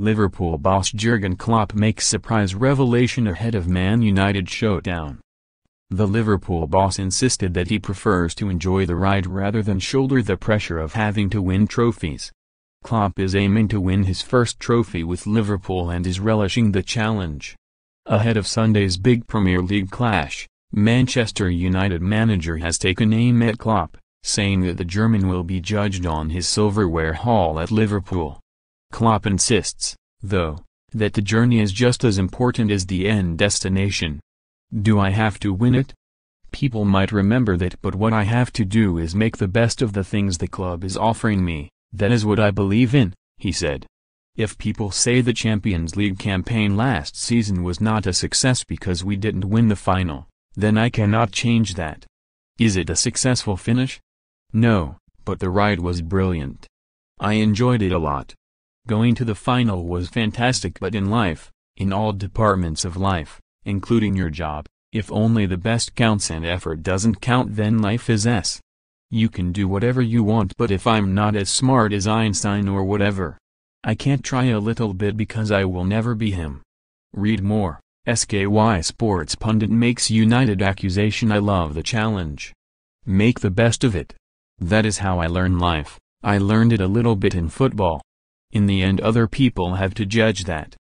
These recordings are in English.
Liverpool boss Jurgen Klopp makes surprise revelation ahead of Man United showdown. The Liverpool boss insisted that he prefers to enjoy the ride rather than shoulder the pressure of having to win trophies. Klopp is aiming to win his first trophy with Liverpool and is relishing the challenge. Ahead of Sunday's big Premier League clash, Manchester United manager has taken aim at Klopp, saying that the German will be judged on his silverware haul at Liverpool. Klopp insists, though, that the journey is just as important as the end destination. Do I have to win it? People might remember that but what I have to do is make the best of the things the club is offering me, that is what I believe in, he said. If people say the Champions League campaign last season was not a success because we didn't win the final, then I cannot change that. Is it a successful finish? No, but the ride was brilliant. I enjoyed it a lot. Going to the final was fantastic but in life, in all departments of life, including your job, if only the best counts and effort doesn't count then life is s. You can do whatever you want but if I'm not as smart as Einstein or whatever, I can't try a little bit because I will never be him. Read more, SKY Sports Pundit makes United accusation I love the challenge. Make the best of it. That is how I learn life, I learned it a little bit in football. In the end other people have to judge that.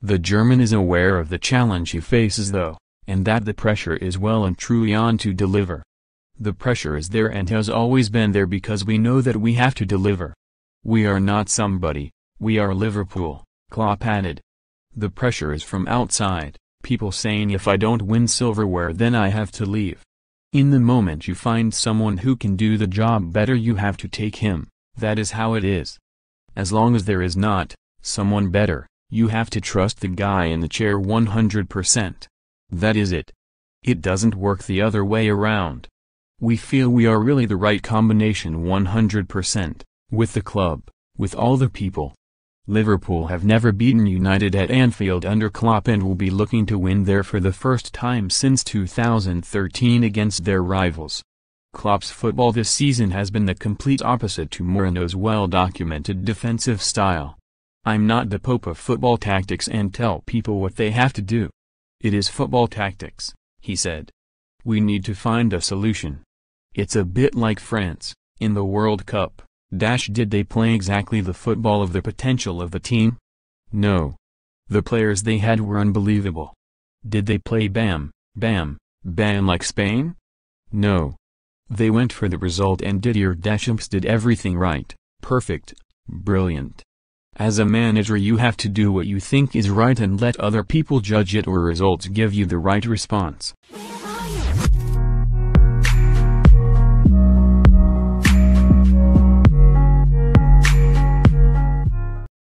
The German is aware of the challenge he faces though, and that the pressure is well and truly on to deliver. The pressure is there and has always been there because we know that we have to deliver. We are not somebody, we are Liverpool, Klopp added. The pressure is from outside, people saying if I don't win silverware then I have to leave. In the moment you find someone who can do the job better you have to take him, that is how it is. As long as there is not, someone better, you have to trust the guy in the chair 100%. That is it. It doesn't work the other way around. We feel we are really the right combination 100%, with the club, with all the people. Liverpool have never beaten United at Anfield under Klopp and will be looking to win there for the first time since 2013 against their rivals. Klopp's football this season has been the complete opposite to Mourinho's well-documented defensive style. I'm not the pope of football tactics and tell people what they have to do. It is football tactics, he said. We need to find a solution. It's a bit like France, in the World Cup, dash did they play exactly the football of the potential of the team? No. The players they had were unbelievable. Did they play bam, bam, bam like Spain? No. They went for the result and Didier Deschamps did everything right, perfect, brilliant. As a manager you have to do what you think is right and let other people judge it or results give you the right response.